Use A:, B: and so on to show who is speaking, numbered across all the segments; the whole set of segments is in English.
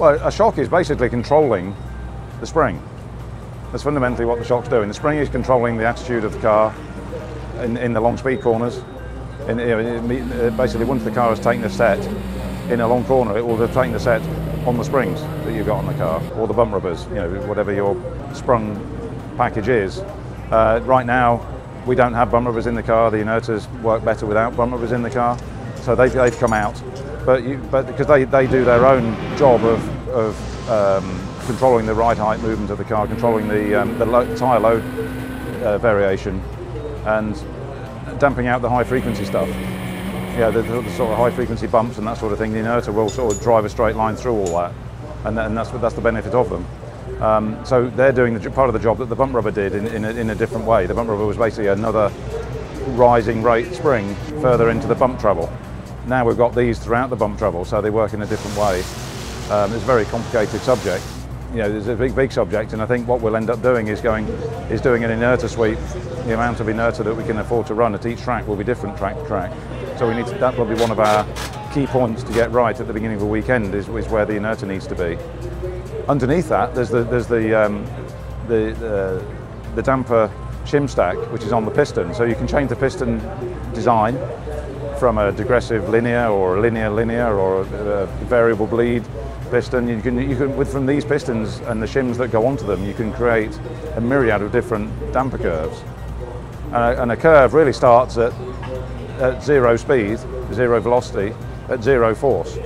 A: a, a shock is basically controlling the spring. That's fundamentally what the shock's doing. The spring is controlling the attitude of the car in, in the long speed corners. You know, basically, once the car has taken a set in a long corner, it will have taken the set on the springs that you've got on the car, or the bump rubbers, you know, whatever your sprung package is. Uh, right now, we don't have bump rubbers in the car. The inerters work better without bump rubbers in the car, so they've, they've come out. But, you, but because they, they do their own job of, of um, controlling the ride height movement of the car, controlling the, um, the tyre load uh, variation, and damping out the high frequency stuff. Yeah, the, the, sort of high frequency bumps and that sort of thing, the inerter will sort of drive a straight line through all that, and, and that's, that's the benefit of them. Um, so they're doing the, part of the job that the bump rubber did in, in, a, in a different way. The bump rubber was basically another rising rate spring further into the bump travel. Now we've got these throughout the bump travel, so they work in a different way. Um, it's a very complicated subject. You know, it's a big, big subject, and I think what we'll end up doing is going, is doing an inerter sweep. The amount of inerter that we can afford to run at each track will be different track to track. So we need to, that will be one of our key points to get right at the beginning of a weekend is, is where the inerter needs to be. Underneath that, there's the, there's the, um, the, the, the damper shim stack, which is on the piston. So you can change the piston design from a digressive linear or a linear linear or a variable bleed piston. You can, you can, with from these pistons and the shims that go onto them, you can create a myriad of different damper curves. And a, and a curve really starts at at zero speed, zero velocity, at zero force.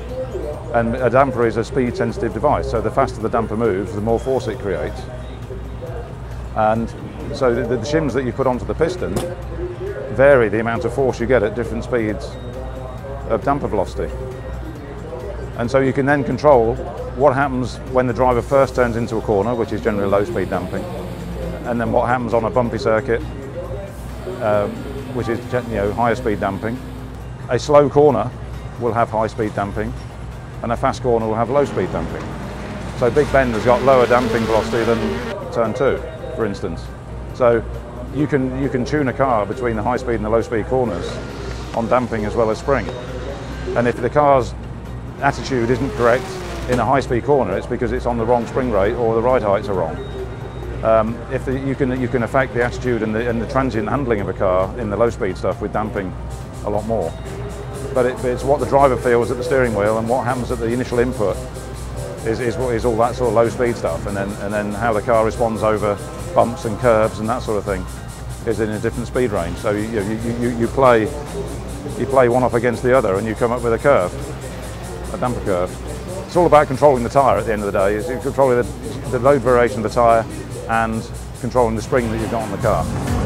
A: And a damper is a speed sensitive device, so the faster the damper moves, the more force it creates. And so the, the shims that you put onto the piston vary the amount of force you get at different speeds of damper velocity. And so you can then control what happens when the driver first turns into a corner, which is generally low speed damping, and then what happens on a bumpy circuit, um, which is you know, higher speed damping. A slow corner will have high speed damping and a fast corner will have low speed damping. So Big Bend has got lower damping velocity than turn two, for instance. So you can, you can tune a car between the high speed and the low speed corners on damping as well as spring. And if the car's attitude isn't correct in a high speed corner, it's because it's on the wrong spring rate or the ride heights are wrong. Um, if the, you can you can affect the attitude and the, and the transient handling of a car in the low speed stuff with damping a lot more. But it, it's what the driver feels at the steering wheel and what happens at the initial input is, is, is all that sort of low speed stuff and then and then how the car responds over bumps and curbs and that sort of thing is in a different speed range. So you, you, you, you play you play one off against the other and you come up with a curve, a damper curve. It's all about controlling the tyre at the end of the day. It's controlling the, the load variation of the tyre and controlling the spring that you've got on the car.